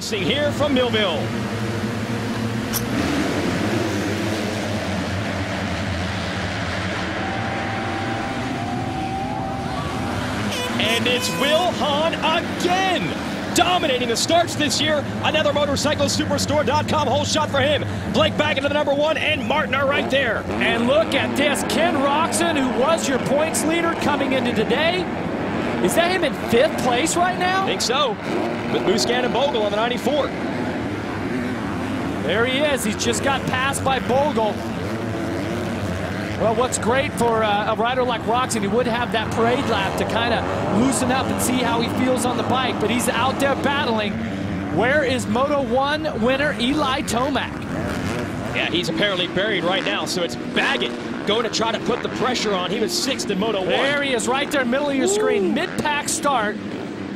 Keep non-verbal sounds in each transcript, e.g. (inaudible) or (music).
Racing here from Millville. And it's Will Hahn again, dominating the starts this year. Another motorcyclesuperstore.com whole shot for him. Blake back into the number one, and Martin are right there. And look at this. Ken Roczen, who was your points leader coming into today. Is that him in fifth place right now? I think so. With Musquin and Bogle on the 94. There he is. He's just got passed by Bogle. Well, what's great for uh, a rider like Roczen, he would have that parade lap to kind of loosen up and see how he feels on the bike, but he's out there battling. Where is Moto 1 winner Eli Tomac? Yeah, he's apparently buried right now, so it's Baggett going to try to put the pressure on. He was sixth in Moto 1. There he is, right there, middle of your screen. Mid-pack start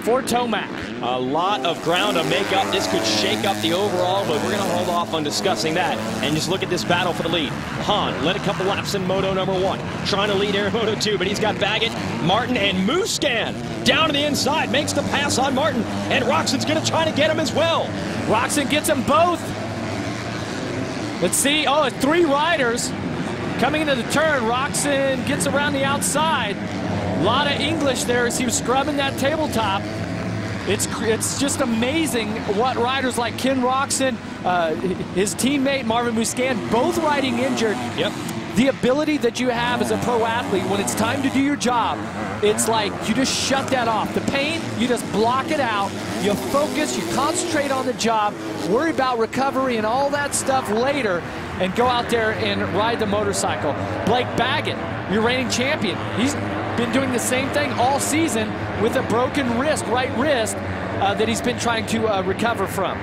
for Tomac. A lot of ground to make up. This could shake up the overall, but we're going to hold off on discussing that and just look at this battle for the lead. Hahn led a couple laps in Moto number one, trying to lead Air Moto 2, but he's got Baggett, Martin, and Musquin down to the inside, makes the pass on Martin, and Roczen's going to try to get him as well. Roczen gets them both. Let's see. Oh, three riders coming into the turn. Roczen gets around the outside. A lot of English there as he was scrubbing that tabletop. It's it's just amazing what riders like Ken Roczen, uh, his teammate Marvin Musquin, both riding injured. Yep. The ability that you have as a pro athlete when it's time to do your job, it's like you just shut that off. The pain, you just block it out. You focus, you concentrate on the job, worry about recovery and all that stuff later, and go out there and ride the motorcycle. Blake Baggett, your reigning champion, he's been doing the same thing all season with a broken wrist, right wrist, uh, that he's been trying to uh, recover from.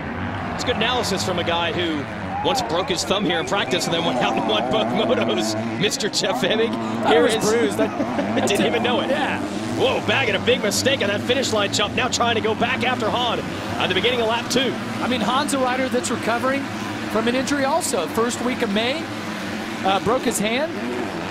It's good analysis from a guy who once broke his thumb here in practice and then went out and won both motos. Mr. Jeff Emig. Here is bruised. (laughs) I didn't even know it. Yeah. Whoa, Baggett, a big mistake on that finish line jump. Now trying to go back after Hahn at the beginning of lap two. I mean, Hahn's a rider that's recovering from an injury also. First week of May, uh, broke his hand,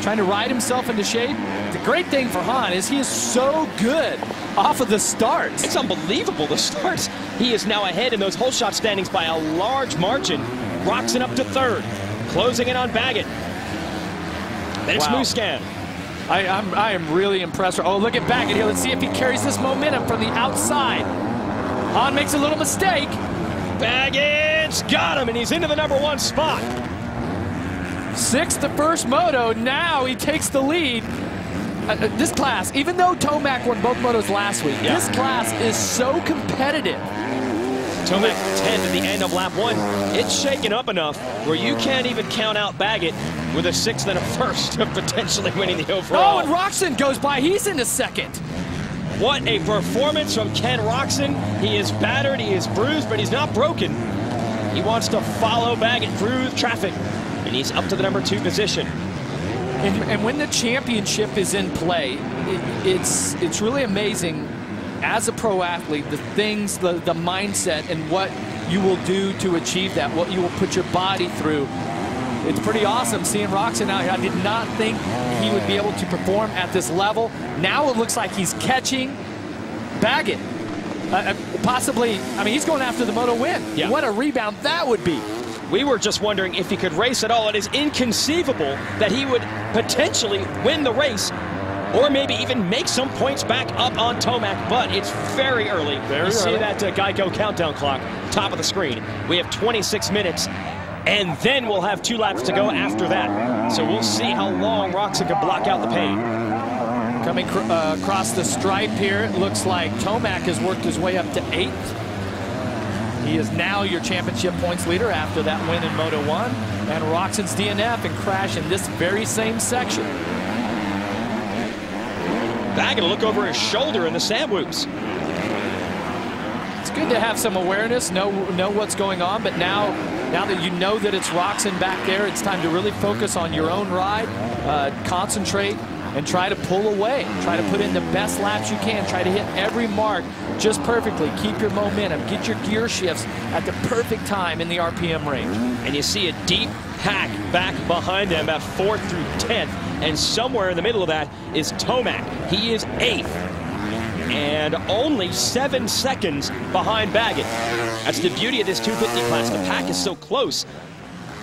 trying to ride himself into shape. The great thing for Hahn is he is so good off of the starts. It's unbelievable, the starts. He is now ahead in those whole shot standings by a large margin. Roczen up to third, closing in on Baggett. Then it's Wow. Musquin. I, I'm, I am really impressed. Oh, look at Baggett here. Let's see if he carries this momentum from the outside. Hahn makes a little mistake. Baggett's got him, and he's into the number one spot. Six to first moto. Now he takes the lead. Uh, uh, this class, even though Tomac won both motos last week, Yeah. this class is so competitive. Tomac 10 at the end of lap one. It's shaken up enough where you can't even count out Baggett with a sixth and a first of potentially winning the overall. Oh, and Roczen goes by. He's into second. What a performance from Ken Roczen. He is battered, he is bruised, but he's not broken. He wants to follow Baggett through traffic, and he's up to the number two position. And, and when the championship is in play, it, it's it's really amazing as a pro athlete the things, the, the mindset, and what you will do to achieve that, what you will put your body through. It's pretty awesome seeing Roczen out here. I did not think he would be able to perform at this level. Now it looks like he's catching Baggett. Uh, uh, possibly, I mean, he's going after the moto win. Yeah. What a rebound that would be. We were just wondering if he could race at all. It is inconceivable that he would potentially win the race or maybe even make some points back up on Tomac, but it's very early. Very you see that uh, Geico countdown clock, top of the screen. We have 26 minutes, and then we'll have two laps to go after that. So we'll see how long Roczen can block out the pain. Coming cr uh, across the stripe here, it looks like Tomac has worked his way up to eighth. He is now your championship points leader after that win in Moto 1. And Roczen's DNF and crash in this very same section. Baggett will look over his shoulder in the sand whoops. It's good to have some awareness, know know what's going on, but now now that you know that it's Roczen back there, it's time to really focus on your own ride, uh, concentrate, and try to pull away. Try to put in the best laps you can. Try to hit every mark just perfectly. Keep your momentum. Get your gear shifts at the perfect time in the RPM range. and you see a deep pack back behind them at fourth through 10th. And somewhere in the middle of that is Tomac. He is eighth. and only seven seconds behind Baggett. That's the beauty of this 250 class. The pack is so close.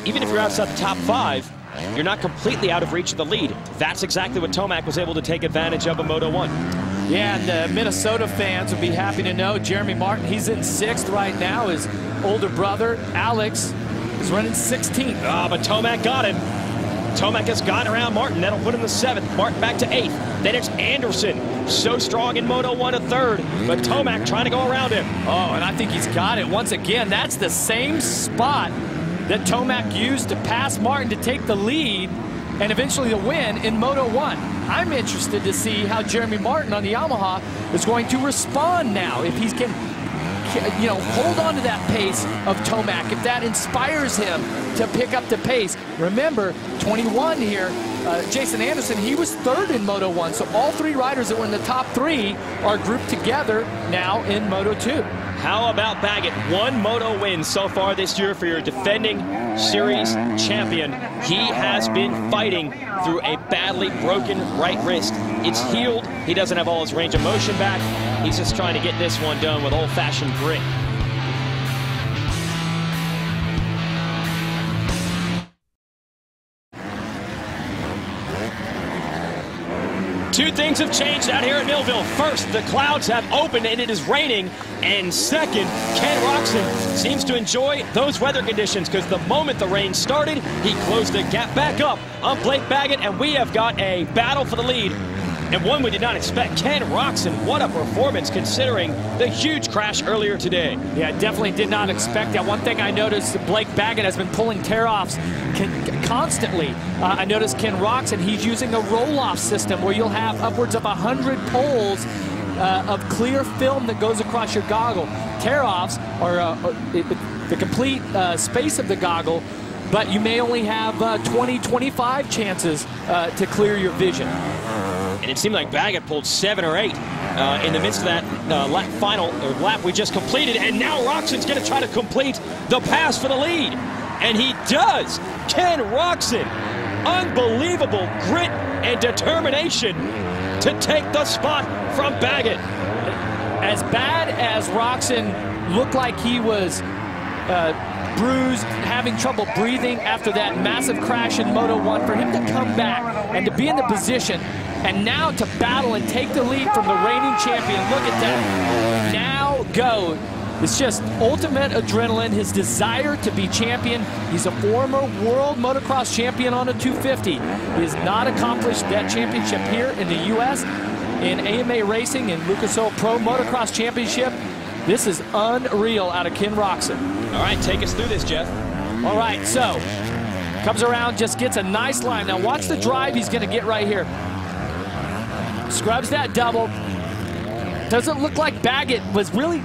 Even if you're outside the top five, you're not completely out of reach of the lead. That's exactly what Tomac was able to take advantage of in Moto 1. Yeah, and the Minnesota fans would be happy to know Jeremy Martin, he's in sixth right now. His older brother, Alex, is running 16th. Ah, oh, but Tomac got him. Tomac has gotten around Martin. That'll put him to seventh. Martin back to eighth. Then it's Anderson. So strong in Moto 1 to third. But Tomac trying to go around him. Oh, and I think he's got it. Once again, that's the same spot that Tomac used to pass Martin to take the lead and eventually the win in Moto 1. I'm interested to see how Jeremy Martin on the Yamaha is going to respond now. If he can, you know, hold on to that pace of Tomac, if that inspires him to pick up the pace. Remember, 21 here, uh, Jason Anderson, he was third in Moto 1. So all three riders that were in the top three are grouped together now in Moto 2. How about Baggett? One moto win so far this year for your defending series champion. He has been fighting through a badly broken right wrist. It's healed. He doesn't have all his range of motion back. He's just trying to get this one done with old-fashioned grit. Two things have changed out here at Millville. First, the clouds have opened and it is raining. And second, Ken Roczen seems to enjoy those weather conditions because the moment the rain started, he closed the gap back up on Blake Baggett, and we have got a battle for the lead and one we did not expect. Ken Roczen, what a performance considering the huge crash earlier today. Yeah, definitely did not expect that. One thing I noticed, Blake Baggett has been pulling tear-offs constantly. Uh, I noticed Ken Roczen, he's using a roll-off system where you'll have upwards of 100 poles uh, of clear film that goes across your goggle. Tear-offs are uh, the complete uh, space of the goggle but you may only have uh, 20, 25 chances uh, to clear your vision. And it seemed like Baggett pulled seven or eight uh, in the midst of that uh, lap final lap we just completed. And now Roczen's going to try to complete the pass for the lead. And he does. Ken Roczen, unbelievable grit and determination to take the spot from Baggett. As bad as Roczen looked like he was uh, bruised, having trouble breathing after that massive crash in Moto 1, for him to come back and to be in the position and now to battle and take the lead from the reigning champion. Look at that. Now go. It's just ultimate adrenaline, his desire to be champion. He's a former world motocross champion on a 250. He has not accomplished that championship here in the U.S. in AMA Racing and Lucas Oil Pro Motocross Championship. This is unreal out of Ken Roczen. All right, take us through this, Jeff. All right, so comes around, just gets a nice line. Now watch the drive he's going to get right here. Scrubs that double. Doesn't look like Baggett was really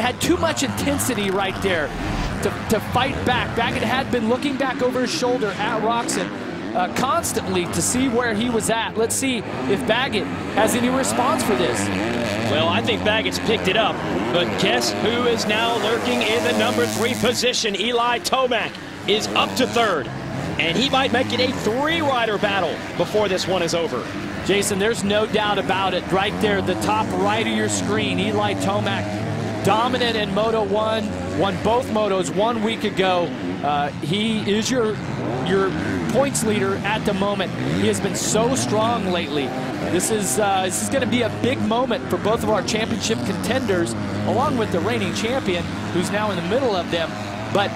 had too much intensity right there to, to fight back. Baggett had been looking back over his shoulder at Roczen uh, constantly to see where he was at. Let's see if Baggett has any response for this. Well, I think Baggett's picked it up, but guess who is now lurking in the number three position? Eli Tomac is up to third, and he might make it a three-rider battle before this one is over. Jason, there's no doubt about it. Right there, the top right of your screen, Eli Tomac, dominant in Moto 1, won both motos one week ago. Uh, he is your, your points leader at the moment. He has been so strong lately. This is, uh, this is going to be a big moment for both of our championship contenders, along with the reigning champion, who's now in the middle of them. But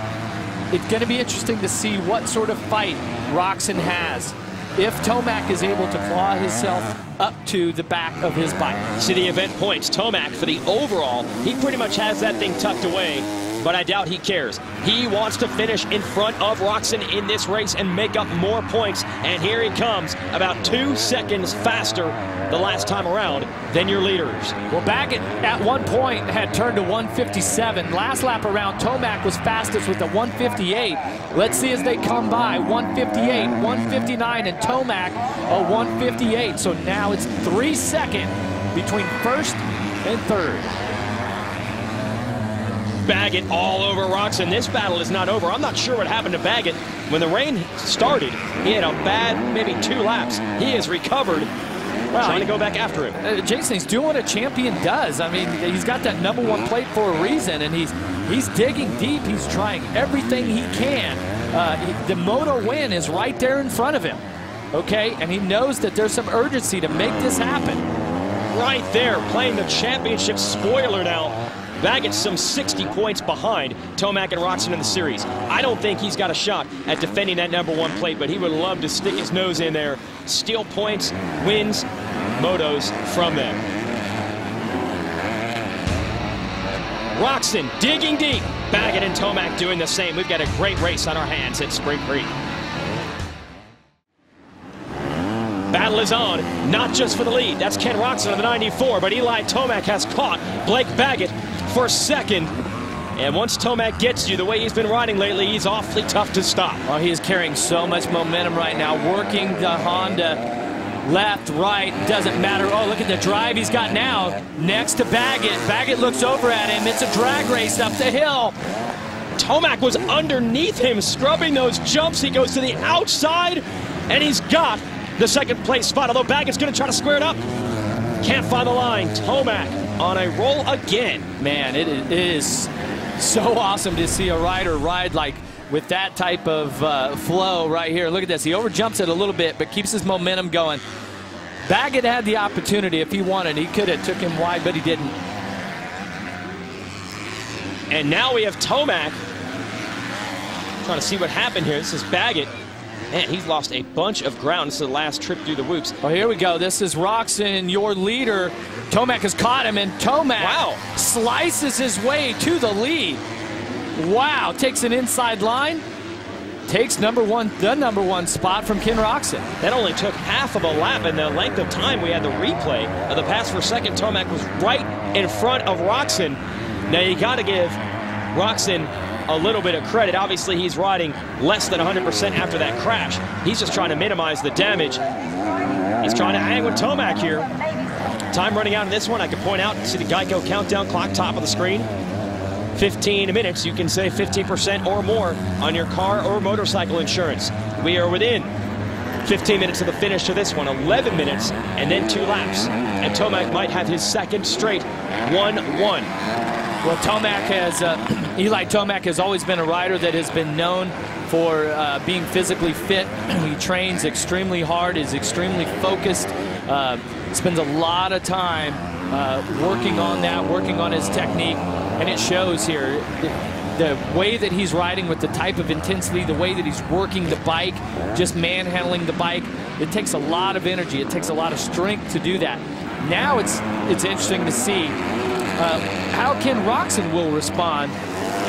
it's going to be interesting to see what sort of fight Roczen has if Tomac is able to claw himself up to the back of his bike. See the event points. Tomac for the overall, he pretty much has that thing tucked away but I doubt he cares. He wants to finish in front of Roczen in this race and make up more points. And here he comes, about two seconds faster the last time around than your leaders. Well, Baggett at one point had turned to 157. Last lap around, Tomac was fastest with the 158. Let's see as they come by. 158, 159, and Tomac a 158. So now it's three second between first and third. Baggett all over Roczen This battle is not over. I'm not sure what happened to Baggett. When the rain started, he had a bad maybe two laps. He has recovered well, trying to go back after him. Uh, Jason, he's doing what a champion does. I mean, he's got that number one plate for a reason, and he's he's digging deep. He's trying everything he can. Uh, he, the moto win is right there in front of him, okay? And he knows that there's some urgency to make this happen. Right there, playing the championship spoiler now. Baggett's some 60 points behind Tomac and Roczen in the series. I don't think he's got a shot at defending that number one plate, but he would love to stick his nose in there, steal points, wins, motos from them. Roczen digging deep. Baggett and Tomac doing the same. We've got a great race on our hands at Spring Creek. Battle is on, not just for the lead. That's Ken Roczen on the 94, but Eli Tomac has caught Blake Baggett for second. And once Tomac gets you the way he's been riding lately, he's awfully tough to stop. Oh, he is carrying so much momentum right now, working the Honda left, right, doesn't matter. Oh, look at the drive he's got now next to Baggett. Baggett looks over at him. It's a drag race up the hill. Tomac was underneath him, scrubbing those jumps. He goes to the outside, and he's got the second place spot, although Baggett's going to try to square it up. Can't find the line. Tomac on a roll again. Man, it is so (laughs) awesome to see a rider ride like with that type of uh, flow right here. Look at this. He overjumps it a little bit, but keeps his momentum going. Baggett had the opportunity. If he wanted, he could have took him wide, but he didn't. And now we have Tomac trying to see what happened here. This is Baggett. Man, he's lost a bunch of ground. This is the last trip through the whoops. Oh, here we go. This is Roczen, your leader. Tomac has caught him, and Tomac wow. slices his way to the lead. Wow, takes an inside line. Takes number one, the number one spot from Ken Roczen. That only took half of a lap in the length of time we had the replay of the pass for second. Tomac was right in front of Roczen. Now you got to give Roczen a little bit of credit. Obviously, he's riding less than 100% after that crash. He's just trying to minimize the damage. He's trying to hang with Tomac here. Time running out in this one. I can point out, see the Geico countdown clock top of the screen. 15 minutes, you can save 15% or more on your car or motorcycle insurance. We are within 15 minutes of the finish to this one, 11 minutes, and then two laps. And Tomac might have his second straight 1-1. Well, Tomac has, uh, (clears throat) Eli Tomac has always been a rider that has been known for uh, being physically fit. (clears throat) he trains extremely hard, is extremely focused, uh, spends a lot of time uh, working on that, working on his technique, and it shows here. The way that he's riding with the type of intensity, the way that he's working the bike, just manhandling the bike, it takes a lot of energy. It takes a lot of strength to do that. Now it's it's interesting to see uh, how Ken Roczen will respond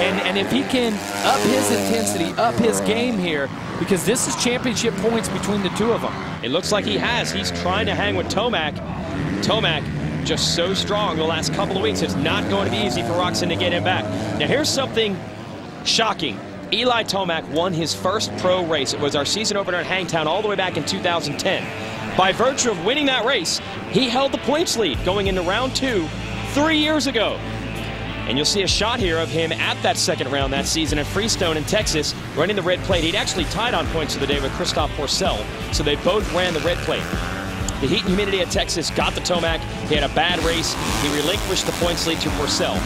and, and if he can up his intensity, up his game here, because this is championship points between the two of them. It looks like he has. He's trying to hang with Tomac. Tomac just so strong the last couple of weeks. It's not going to be easy for Roczen to get him back. Now here's something shocking. Eli Tomac won his first pro race. It was our season opener at Hangtown all the way back in 2010. By virtue of winning that race, he held the points lead going into round two three years ago. And you'll see a shot here of him at that second round that season at Freestone in Texas, running the red plate. He'd actually tied on points of the day with Christophe Pourcel, so they both ran the red plate. The heat and humidity at Texas got the Tomac. He had a bad race. He relinquished the points lead to Pourcel.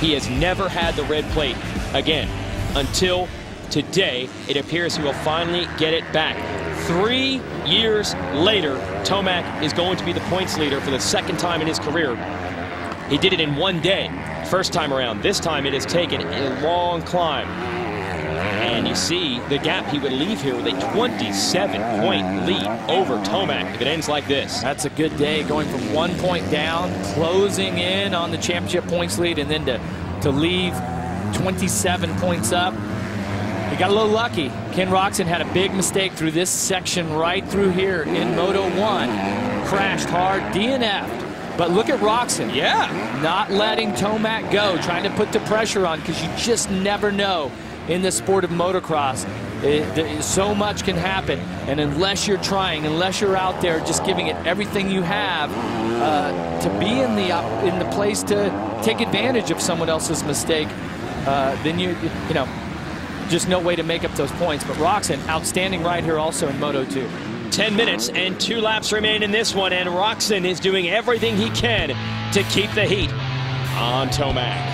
He has never had the red plate again until today. It appears he will finally get it back. Three years later, Tomac is going to be the points leader for the second time in his career. He did it in one day, first time around. This time it has taken a long climb. And you see the gap he would leave here with a 27-point lead over Tomac if it ends like this. That's a good day, going from one point down, closing in on the championship points lead, and then to, to leave 27 points up. He got a little lucky. Ken Roczen had a big mistake through this section right through here in Moto 1. Crashed hard, DNF'd. But look at Roczen. Yeah. Not letting Tomac go, trying to put the pressure on because you just never know in the sport of motocross. It, it, so much can happen, and unless you're trying, unless you're out there just giving it everything you have, uh, to be in the uh, in the place to take advantage of someone else's mistake, uh, then you you know, just no way to make up those points. But Roczen, outstanding ride here also in Moto 2. 10 minutes and two laps remain in this one, and Roczen is doing everything he can to keep the heat on Tomac.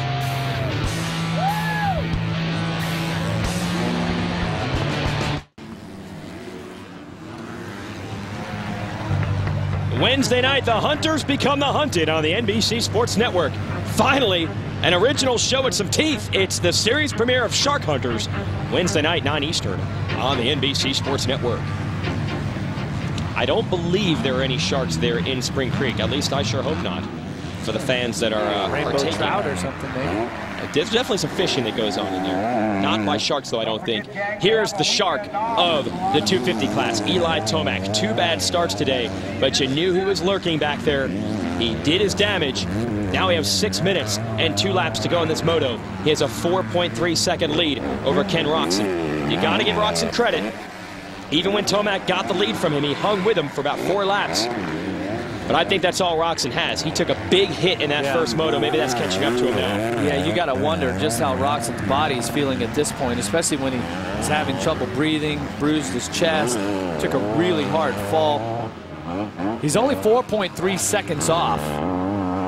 Wednesday night, the hunters become the hunted on the NBC Sports Network. Finally, an original show with some teeth. It's the series premiere of Shark Hunters, Wednesday night, 9 Eastern, on the NBC Sports Network. I don't believe there are any sharks there in Spring Creek. At least I sure hope not. For the fans that are, uh, Rainbow are taking trout or something, maybe. there's definitely some fishing that goes on in there. Not by sharks, though, I don't think. Here's the shark of the 250 class, Eli Tomac. Two bad starts today, but you knew he was lurking back there. He did his damage. Now we have six minutes and two laps to go in this moto. He has a 4.3 second lead over Ken Roczen. You got to give Roczen credit. Even when Tomac got the lead from him, he hung with him for about four laps. But I think that's all Roczen has. He took a big hit in that Yeah. first moto. Maybe that's catching up to him now. Yeah, you got to wonder just how Roczen's body is feeling at this point, especially when he was having trouble breathing, bruised his chest, took a really hard fall. He's only 4.3 seconds off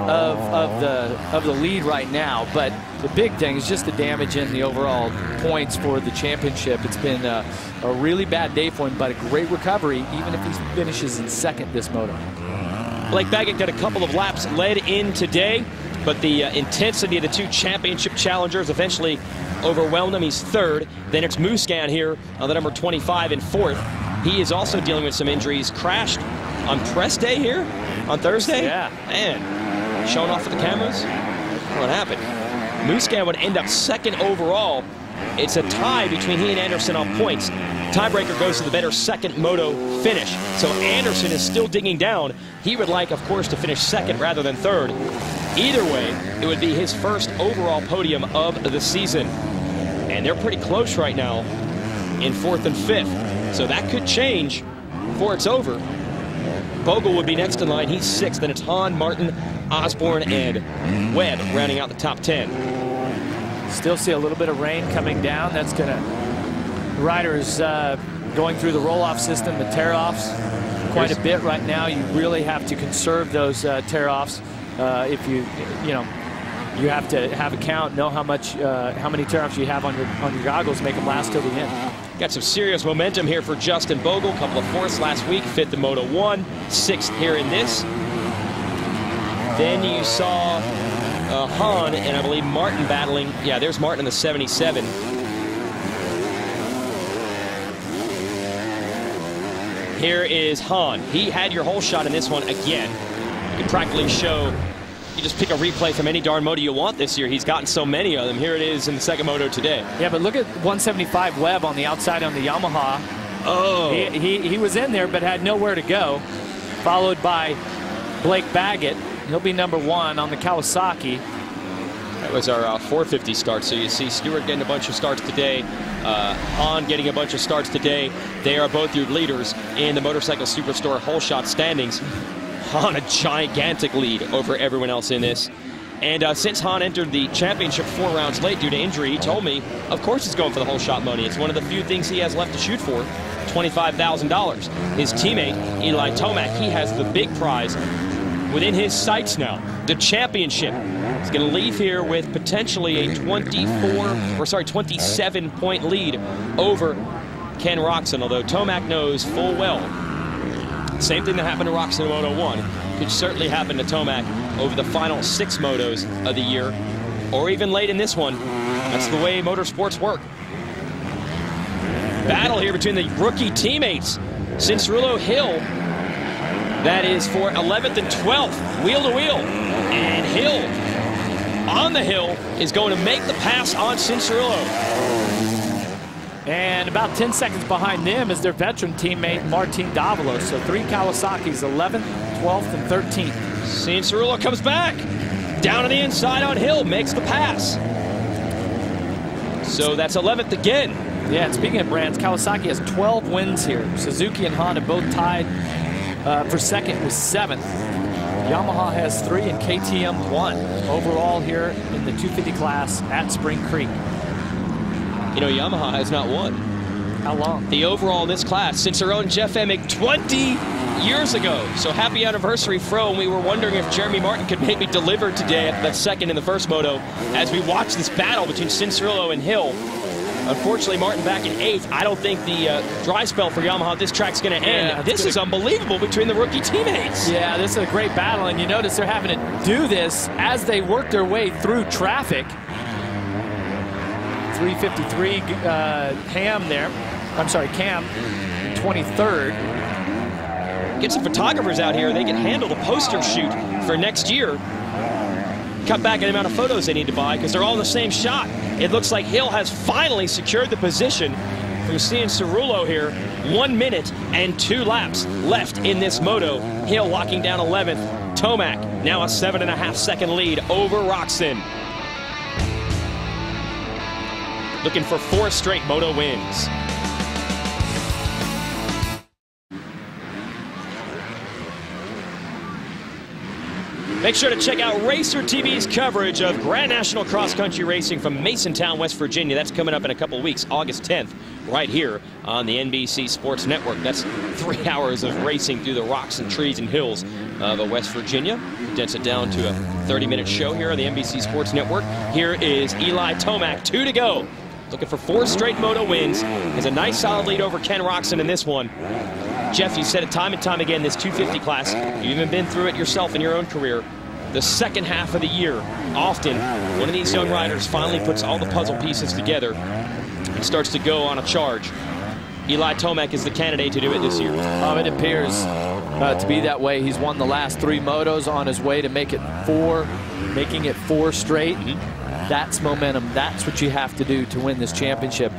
of, of the of the lead right now, but the big thing is just the damage in the overall points for the championship. It's been a, a really bad day for him, but a great recovery, even if he finishes in second this moto. Blake Baggett got a couple of laps led in today, but the uh, intensity of the two championship challengers eventually overwhelmed him. He's third. Then it's Musquin here on the number 25 in fourth. He is also dealing with some injuries. Crashed on press day here on Thursday. Yeah. Man, showing off for the cameras. What happened? Musquin would end up second overall. It's a tie between he and Anderson on points. Tiebreaker goes to the better second moto finish. So Anderson is still digging down. He would like, of course, to finish second rather than third. Either way, it would be his first overall podium of the season. And they're pretty close right now in fourth and fifth. So that could change before it's over. Bogle would be next in line. He's sixth. Then it's Hahn, Martin, Osborne, and Webb rounding out the top 10. Still see a little bit of rain coming down. That's going to. riders uh, going through the roll off system, the tear offs, quite a bit right now. You really have to conserve those uh, tear offs. Uh, if you, you know, you have to have a count, know how much, uh, how many tear offs you have on your on your goggles, make them last till the end. Got some serious momentum here for Justin Bogle. Couple of fourths last week, fifth in Moto 1, sixth here in this. Then you saw uh, Hahn and I believe Martin battling. Yeah, there's Martin in the 77. Here is Hahn. He had your whole shot in this one again. You can practically show, you just pick a replay from any darn moto you want this year. He's gotten so many of them. Here it is in the second moto today. Yeah, but look at 175 Webb on the outside on the Yamaha. Oh. He, he, he was in there but had nowhere to go. Followed by Blake Baggett. He'll be number one on the Kawasaki. That was our uh, 450 start. So you see Stewart getting a bunch of starts today. Uh, Hahn getting a bunch of starts today. They are both your leaders in the Motorcycle Superstore whole shot standings. Hahn a gigantic lead over everyone else in this. And uh, since Hahn entered the championship four rounds late due to injury, he told me, of course he's going for the whole shot money. It's one of the few things he has left to shoot for, $25,000. His teammate, Eli Tomac, he has the big prize within his sights now, the championship. He's going to leave here with potentially a 24, or sorry, 27 point lead over Ken Roczen, although Tomac knows full well. Same thing that happened to Roczen in Moto 1 could certainly happen to Tomac over the final six motos of the year, or even late in this one. That's the way motorsports work. Battle here between the rookie teammates. Cianciarulo Hill that is for 11th and 12th, wheel to wheel. And Hill on the hill is going to make the pass on Cianciarulo. And about 10 seconds behind them is their veteran teammate Martin Davalos. So three Kawasaki's 11th, 12th, and 13th. Cianciarulo comes back. Down to the inside on Hill, makes the pass. So that's 11th again. Yeah, speaking of brands, Kawasaki has 12 wins here. Suzuki and Honda both tied uh, for second was seventh. Yamaha has three and KTM one overall here in the 250 class at Spring Creek. You know, Yamaha has not won. How long? The overall in this class since our own Jeff Emig 20 years ago. So happy anniversary, Fro. And we were wondering if Jeremy Martin could maybe deliver today at the second in the first moto as we watch this battle between Cianciarulo and Hill. Unfortunately, Martin back in eighth. I don't think the uh, dry spell for Yamaha this track's going to end. Yeah, this is unbelievable between the rookie teammates. Yeah, this is a great battle, and you notice they're having to do this as they work their way through traffic. 353 uh, Ham there. I'm sorry, Cam, 23rd. Get some photographers out here. They can handle the poster shoot for next year. Cut back the amount of photos they need to buy because they're all the same shot. It looks like Hill has finally secured the position from Cianciarulo here. One minute and two laps left in this moto. Hill locking down 11th. Tomac now a seven and a half second lead over Roczen. Looking for four straight moto wins. Make sure to check out Racer TV's coverage of Grand National Cross Country Racing from Masontown, West Virginia. That's coming up in a couple weeks, August 10th, right here on the NBC Sports Network. That's three (laughs) hours of racing through the rocks and trees and hills of uh, West Virginia. Condense it down to a 30-minute show here on the NBC Sports Network. Here is Eli Tomac, two to go. Looking for four straight moto wins. Has a nice solid lead over Ken Roczen in this one. Jeff, you said it time and time again, this 250 class, you've even been through it yourself in your own career. The second half of the year, often one of these young riders finally puts all the puzzle pieces together and starts to go on a charge. Eli Tomac is the candidate to do it this year. Um, it appears uh, to be that way. He's won the last three motos on his way to make it four, making it four straight. Mm -hmm. That's momentum. That's what you have to do to win this championship.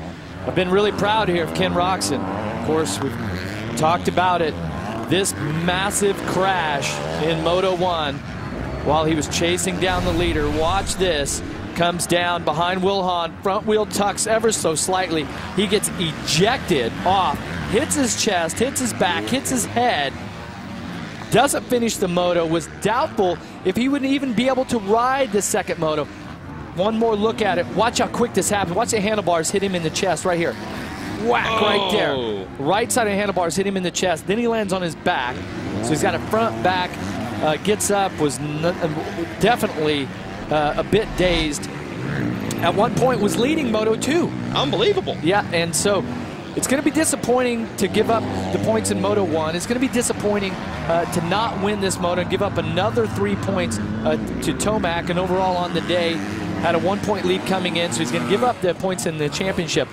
I've been really proud here of Ken Roczen. Of course, we've talked about it. This massive crash in Moto 1 while he was chasing down the leader. Watch this. Comes down behind Will Hahn. Front wheel tucks ever so slightly. He gets ejected off. Hits his chest, hits his back, hits his head. Doesn't finish the moto. Was doubtful if he would even be able to ride the second moto. One more look at it. Watch how quick this happens. Watch the handlebars hit him in the chest right here whack oh. right there. Right side of handlebars hit him in the chest. Then he lands on his back. So he's got a front back, uh, gets up, was definitely uh, a bit dazed. At one point was leading Moto 2. Unbelievable. Yeah, and so it's going to be disappointing to give up the points in Moto 1. It's going to be disappointing uh, to not win this Moto and give up another three points uh, to Tomac. And overall on the day, had a one-point lead coming in, so he's going to give up the points in the championship.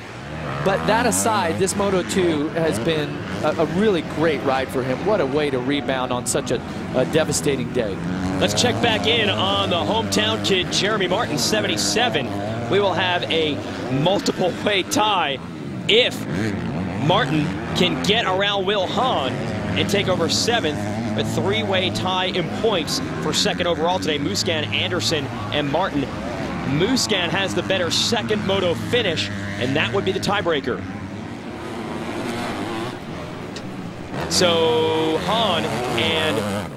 But that aside, this Moto 2 has been a, a, really great ride for him. What a way to rebound on such a, a devastating day. Let's check back in on the hometown kid, Jeremy Martin, 77. We will have a multiple way tie if Martin can get around Will Hahn and take over seventh. A three-way tie in points for second overall today. Musquin, Anderson, and Martin Musquin has the better second moto finish, and that would be the tiebreaker. So Hahn and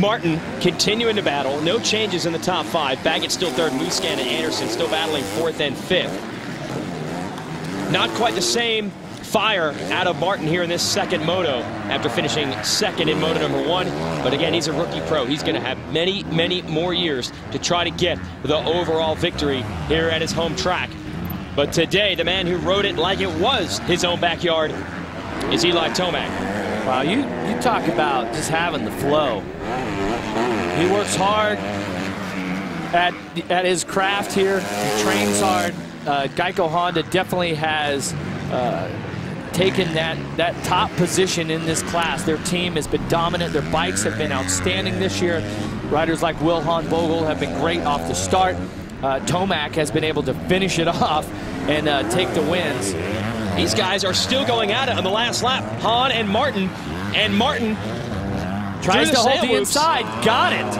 Martin continuing to battle. No changes in the top five. Baggett still third. Musquin and Anderson still battling fourth and fifth. Not quite the same fire out of Martin here in this second moto after finishing second in moto number one. But again, he's a rookie pro. He's going to have many, many more years to try to get the overall victory here at his home track. But today, the man who rode it like it was his own backyard is Eli Tomac. Wow, you, you talk about just having the flow. He works hard at, at his craft here. He trains hard. Uh, Geico Honda definitely has uh, taken that, that top position in this class. Their team has been dominant. Their bikes have been outstanding this year. Riders like Will Hahn Bogle have been great off the start. Uh, Tomac has been able to finish it (laughs) off and uh, take the wins. These guys are still going at it on the last lap. Hahn and Martin. And Martin tries to hold the inside. Got it.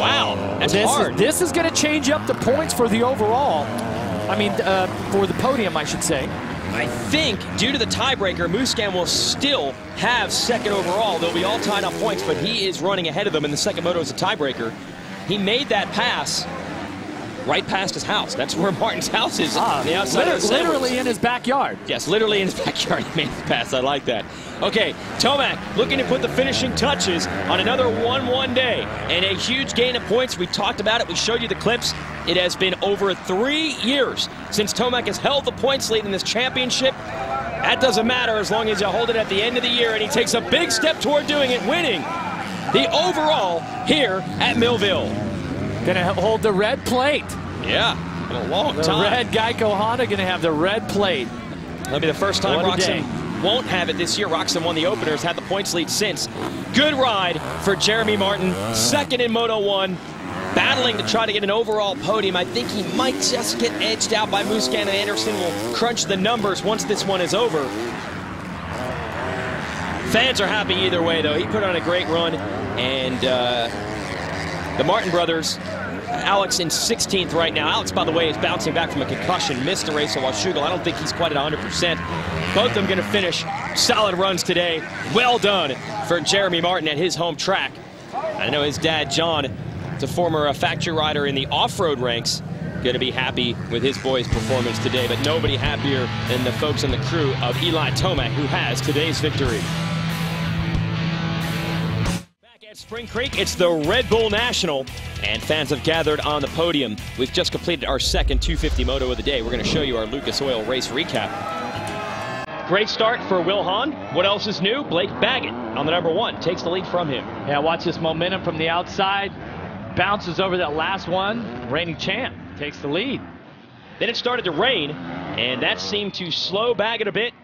Wow, that's this hard. Is, this is going to change up the points for the overall. I mean, uh, for the podium, I should say. I think due to the tiebreaker, Musquin will still have second overall. They'll be all tied on points, but he is running ahead of them in the second moto as a tiebreaker. He made that pass right past his house. That's where (laughs) Martin's house is. Ah, on the outside liter- of the literally in his backyard. Yes, literally in his (laughs) backyard. He made the pass. I like that. Okay, Tomac looking to put the finishing touches on another 1-1 day. And a huge gain of points. We talked about it. We showed you the clips. It has been over three years since Tomac has held the points lead in this championship. That doesn't matter as long as you hold it at the end of the year. And he takes a big step toward doing it, winning the overall here at Millville. Gonna hold the red plate. Yeah, in a long The time. red Geico Honda gonna have the red plate. That'll be the first time What Roczen won't have it this year. Roczen won the openers, had the points lead since. Good ride for Jeremy Martin, second in Moto 1, battling to try to get an overall podium. I think he might just get edged out by Musquin and Anderson. will crunch the numbers once this one is over. Fans are happy either way, though. He put on a great run, and uh, the Martin brothers Alex in 16th right now. Alex, by the way, is bouncing back from a concussion. Missed the race, while Schugel, I don't think he's quite at 100%. Both of them going to finish solid runs today. Well done for Jeremy Martin at his home track. I know his dad, John, is a former uh, factory rider in the off-road ranks. Going to be happy with his boy's performance today, but nobody happier than the folks on the crew of Eli Tomac, who has today's victory. Spring Creek, it's the Red Bull National, and fans have gathered on the podium. We've just completed our second 250 moto of the day. We're going to show you our Lucas Oil race recap. Great start for Will Hahn. What else is new? Blake Baggett on the number one takes the lead from him. Yeah, watch this momentum from the outside. Bounces over that last one. Reigning champ takes the lead. Then it started to rain, and that seemed to slow Baggett a bit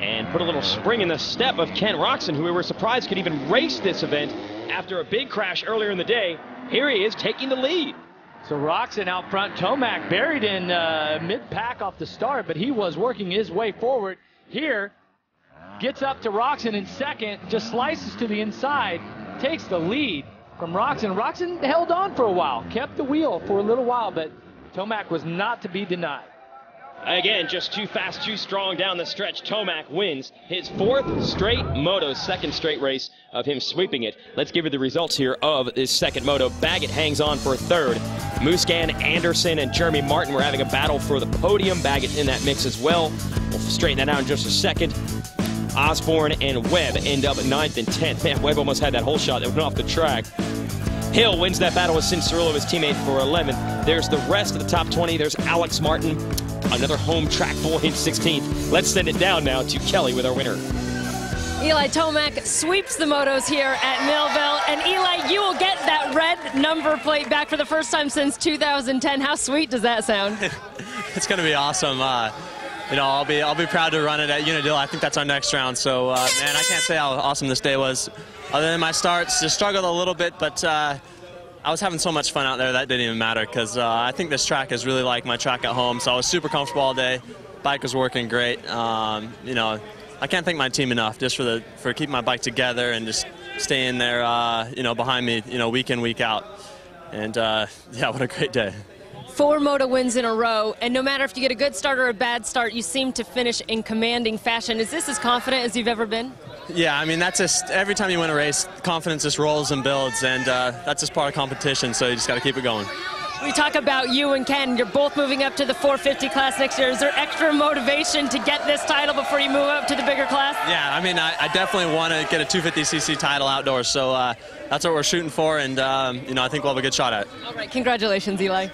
and put a little spring in the step of Ken Roczen, who we were surprised could even race this event after a big crash earlier in the day. Here he is taking the lead. So Roczen out front, Tomac buried in uh, mid-pack off the start, but he was working his way forward. Here, gets up to Roczen in second, just slices to the inside, takes the lead from Roczen. Roczen held on for a while, kept the wheel for a little while, but Tomac was not to be denied. Again, just too fast, too strong down the stretch. Tomac wins his fourth straight moto, second straight race of him sweeping it. Let's give you the results here of this second moto. Baggett hangs on for third. Musquin, Anderson, and Jeremy Martin were having a battle for the podium. Baggett in that mix as well. We'll straighten that out in just a second. Osborne and Webb end up ninth and 10th. Man, Webb almost had that whole shot that went off the track. Hill wins that battle with Cianciarulo, his teammate, for 11th. There's the rest of the top 20. There's Alex Martin, another home track boy in 16th. Let's send it down now to Kelly with our winner. Eli Tomac sweeps the motos here at Millville. And Eli, you will get that red number plate back for the first time since 2010. How sweet does that sound? (laughs) it's going to be awesome. Uh, you know, I'll be I'll be proud to run it at Unadilla. I think that's our next round. So, uh, man, I can't say how awesome this day was. Other than my starts, just struggled a little bit, but uh, I was having so much fun out there that didn't even matter because uh, I think this track is really like my track at home. So I was super comfortable all day. Bike was working great. Um, you know, I can't thank my team enough just for the for keeping my bike together and just staying there, uh, you know, behind me, you know, week in week out. And uh, (laughs) yeah, what a great day. Four moto wins in a row, and no matter if you get a good start or a bad start, you seem to finish in commanding fashion. Is this as confident as you've ever been? Yeah, I mean that's just every time you win a race, confidence just rolls and builds, and uh, that's just part of competition. So you just got to keep it going. We talk about you and Ken. You're both moving up to the 450 class next year. Is there extra motivation to get this title before you move up to the bigger class? Yeah, I mean I, I definitely want to get a 250cc title outdoors, so uh, that's what we're shooting for, and um, you know I think we'll have a good shot at it. All right, congratulations, Eli.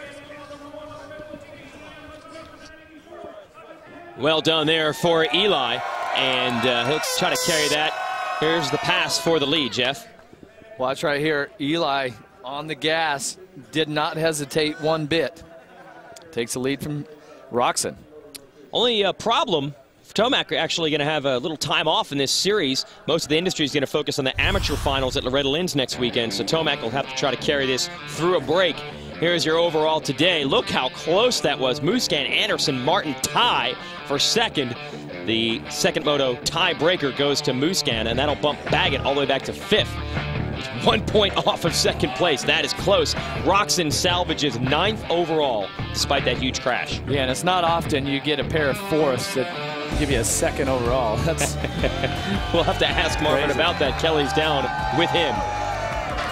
Well done there for Eli, and uh, he'll try to carry that. Here's the pass for the lead, Jeff. Watch right here. Eli on the gas, did not hesitate one bit. Takes the lead from Roczen. Only a problem. Tomac are actually going to have a little time off in this series. Most of the industry is going to focus on the amateur finals at Loretta Lynn's next weekend, so Tomac will have to try to carry this through a break. Here's your overall today. Look how close that was. Musquin, Anderson, Martin tie for second. The second moto tiebreaker goes to Musquin, and that'll bump Baggett all the way back to fifth. One point (laughs) off of second place. That is close. Roczen salvages ninth overall, despite that huge crash. Yeah, and it's not often you get a pair of fourths that give you a second overall. (laughs) That's (laughs) We'll have to ask Marvin about that. Kelly's down with him.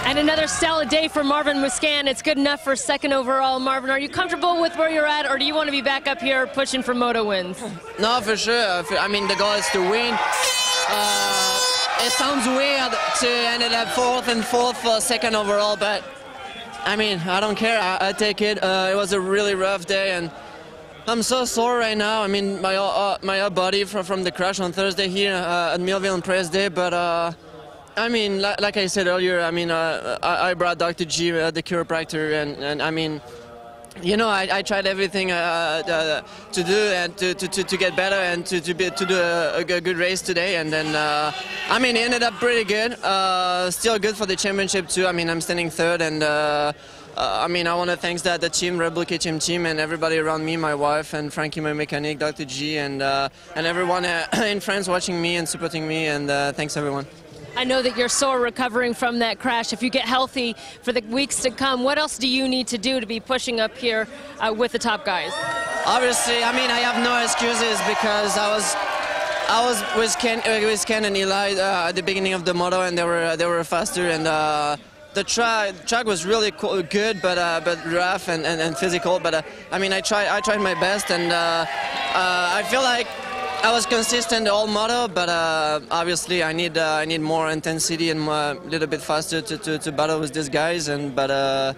And another stellar day for Marvin Musquin. It's good enough for second overall. Marvin, are you comfortable with where you're at, or do you want to be back up here pushing for moto wins? No, for sure. I mean, the goal is to win. Uh, it sounds weird to end up fourth and fourth for second overall, but I mean, I don't care. I, I take it. Uh, it was a really rough day, and I'm so sore right now. I mean, my uh, my body from, from the crash on Thursday here uh, at Millville on press day, but. Uh, I mean, like, I said earlier, I mean, uh, I, brought Dr. G, uh, the chiropractor, and, and I mean, you know, I, I tried everything uh, uh, to do and to, to, to, get better and to, to, be, to do a, a, good race today. And then, uh, I mean, it ended up pretty good. Uh, still good for the championship too. I mean, I'm standing third, and uh, uh, I mean, I want to thank that the team, Red Bull KTM team, and everybody around me, my wife and Frankie, my mechanic, Dr. G, and and everyone (coughs) in France watching me and supporting me. And thanks everyone. I know that you're sore recovering from that crash. If you get healthy for the weeks to come, what else do you need to do to be pushing up here uh, with the top guys? Obviously, I mean, I have no excuses because I was I was with Ken, uh, with Ken and Eli uh, at the beginning of the moto, and they were they were faster, and uh, the track track was really cool, good, but uh, but rough and, and, and physical. But uh, I mean, I tried I tried my best, and I feel like I was consistent all moto, but uh, obviously I need uh, I need more intensity and a little bit faster to, to, to, battle with these guys. And but uh,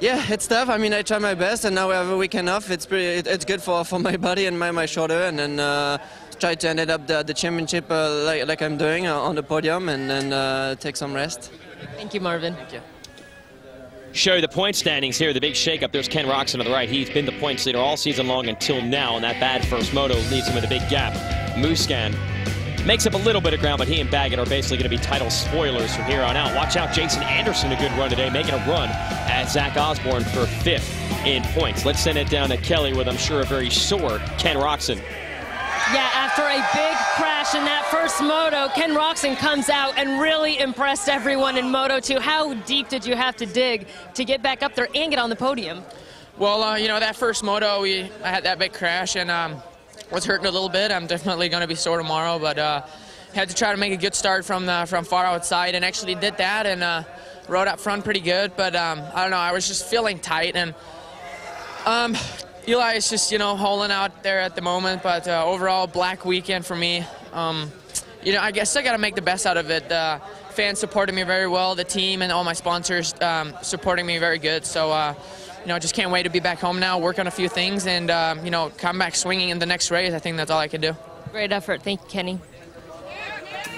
yeah, it's tough. I mean, I try my best, and now we have a weekend off. It's pretty. It, it's good for, for my (laughs) body and my, my shoulder, and then uh, try to end up the, the championship uh, like, like I'm doing uh, on the podium, and then take some rest. Thank you, Marvin. Thank you show you the point standings here. The big shakeup. There's Ken Roczen on the right. He's been the points leader all season long until now, and that bad first moto leaves him with a big gap. Musquin makes up a little bit of ground, but he and Baggett are basically going to be title spoilers from here on out. Watch out, Jason Anderson, a good run today, making a run at Zach Osborne for fifth in points. Let's send it down to Kelli with, I'm sure, a very sore Ken Roczen. Yeah, after a big crash in that first moto, Ken Roczen comes out and really impressed everyone in Moto 2. How deep did you have to dig to get back up there and get on the podium? Well, uh, you know, that first moto, we I had that big crash and um, was hurting a little bit. I'm definitely going to be sore tomorrow, but uh, had to try to make a good start from the, from far outside and actually did that and uh, rode up front pretty good. But um, I don't know, I was just feeling tight and um, Eli is just, you know, holding out there at the moment, but uh, overall, black weekend for me. Um, you know, I guess I got to make the best out of it. Uh, fans supported me very well, the team and all my sponsors um, supporting me very good. So, uh, you know, just can't wait to be back home now, work on a few things, and, um, you know, come back swinging in the next race. I think that's all I can do. Great effort. Thank you, Kenny.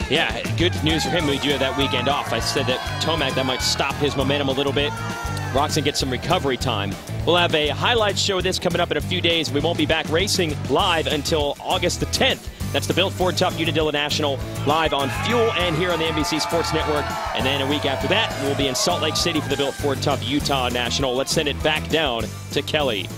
Yeah, good news for him. We do have that weekend off. I said that Tomac, that might stop his momentum a little bit. Roczen gets some recovery time. We'll have a highlight show of this coming up in a few days. We won't be back racing live until August the 10th. That's the Built Ford Tough Unadilla National live on Fuel and here on the NBC Sports Network. And then a week after that, we'll be in Salt Lake City for the Built Ford Tough Utah National. Let's send it back down to Kelli.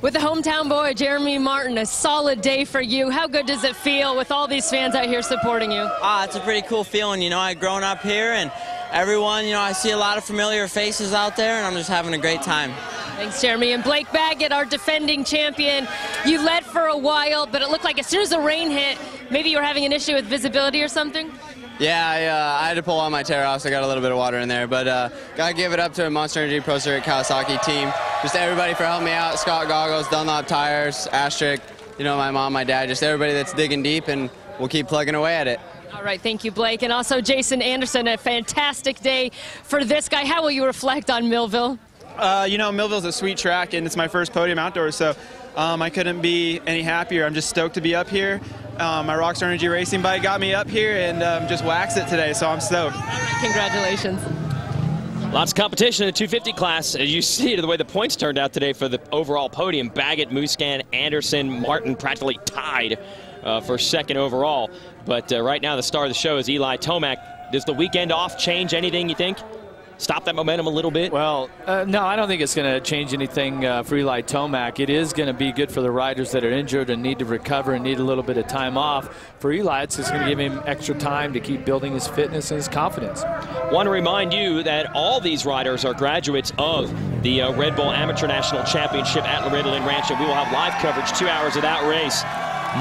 With the hometown boy, Jeremy Martin, a solid day for you. How good does it feel with all these fans out here supporting you? Ah, it's a pretty cool feeling. You know, I've grown up here and everyone, you know, I see a lot of familiar faces out there, and I'm just having a great time. Thanks, Jeremy. And Blake Baggett, our defending champion. You led for a while, but it looked like as soon as the rain hit, maybe you were having an issue with visibility or something? Yeah, I, uh, I had to pull on my tear off, so I got a little bit of water in there. But uh, gotta give it up to a Monster Energy Pro Circuit Kawasaki team. Just everybody for helping me out. Scott Goggles, Dunlop Tires, Asterisk, you know, my mom, my dad, just everybody that's digging deep, and we'll keep plugging away at it. All right, thank you, Blake. And also Jason Anderson, a fantastic day for this guy. How will you reflect on Millville? Uh, you know, Millville's a sweet track, and it's my first podium outdoors, so um, I couldn't be any happier. I'm just stoked to be up here. Um, my Rockstar Energy racing bike got me up here and um, just waxed it today, so I'm stoked. All right, congratulations. Lots of competition in the 250 class. As you see, the way the points turned out today for the overall podium, Baggett, Musquin, Anderson, Martin practically tied uh, for second overall. But uh, right now, the star of the show is Eli Tomac. Does the weekend off change anything, you think? Stop that momentum a little bit? Well, uh, no, I don't think it's going to change anything uh, for Eli Tomac. It is going to be good for the riders that are injured and need to recover and need a little bit of time off. For Eli, it's just going to give him extra time to keep building his fitness and his confidence. Want to remind you that all these riders are graduates of the uh, Red Bull Amateur National Championship at Loretta Lynn Ranch, and we will have live coverage two hours of that race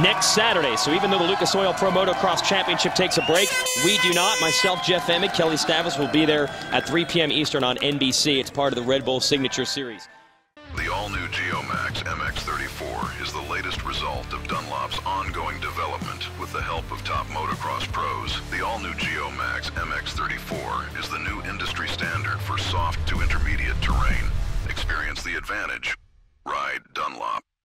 next Saturday. So even though the Lucas Oil Pro Motocross Championship takes a break, we do not. Myself, Jeff Emig, Kelli Stavast will be there at 3 p.m. Eastern on NBC. It's part of the Red Bull Signature Series. The all-new Geomax MX-34 is the latest result of Dunlop's ongoing development with the help of top motocross pros. The all-new Geomax MX-34 is the new industry standard for soft to intermediate terrain. Experience the advantage. Ride Dunlop.